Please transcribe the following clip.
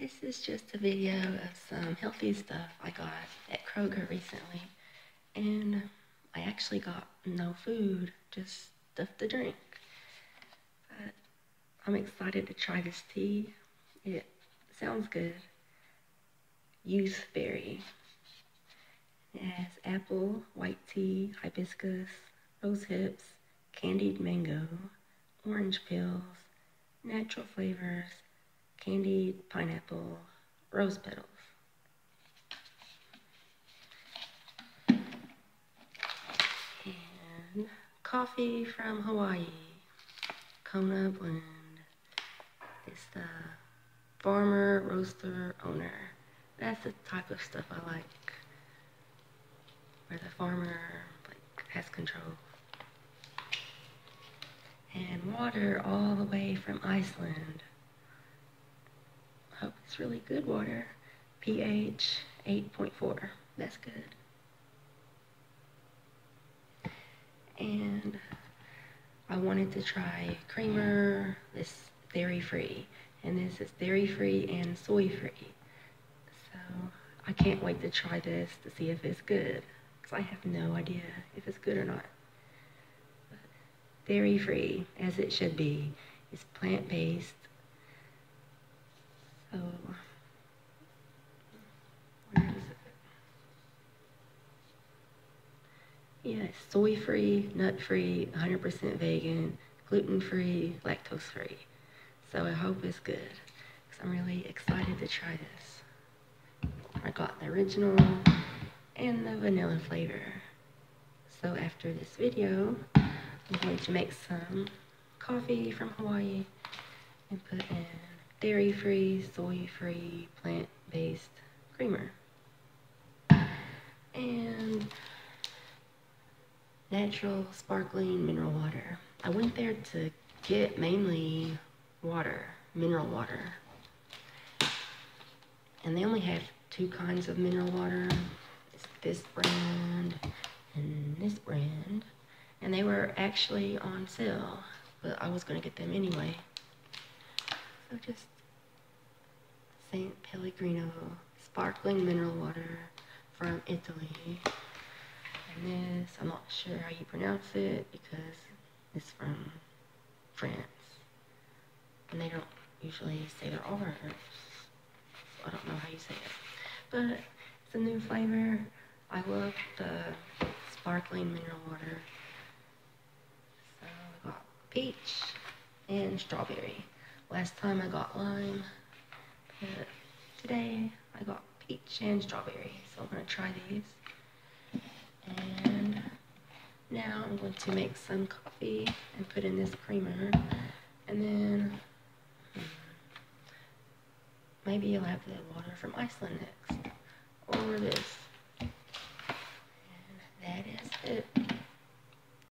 This is just a video of some healthy stuff I got at Kroger recently. And I actually got no food, just stuff to drink. But I'm excited to try this tea. It sounds good. Youthberry. It has apple, white tea, hibiscus, rose hips, candied mango, orange peels, natural flavors, candied pineapple, rose petals. And coffee from Hawaii, Kona blend. It's the farmer, roaster, owner. That's the type of stuff I like, where the farmer like has control. And water all the way from Iceland hope it's really good water. pH 8.4. That's good. And I wanted to try creamer, this dairy free. And this is dairy free and soy free. So I can't wait to try this to see if it's good. Because I have no idea if it's good or not. But dairy free, as it should be, is plant based so, where is it? Yeah, soy free, nut free, 100% vegan, gluten free, lactose free. So I hope it's good because I'm really excited to try this. I got the original and the vanilla flavor. So after this video, I'm going to make some coffee from Hawaii and put in dairy-free, soy-free, plant-based creamer. And natural sparkling mineral water. I went there to get mainly water, mineral water. And they only have two kinds of mineral water. It's this brand and this brand. And they were actually on sale, but I was gonna get them anyway. So just St. Pellegrino sparkling mineral water from Italy. This, I'm not sure how you pronounce it because it's from France. And they don't usually say their R's. So I don't know how you say it. But it's a new flavor. I love the sparkling mineral water. So I got peach and strawberry. Last time I got lime, but today I got peach and strawberry, so I'm gonna try these. And now I'm going to make some coffee and put in this creamer. And then hmm, maybe I'll have the water from Iceland next. Or this.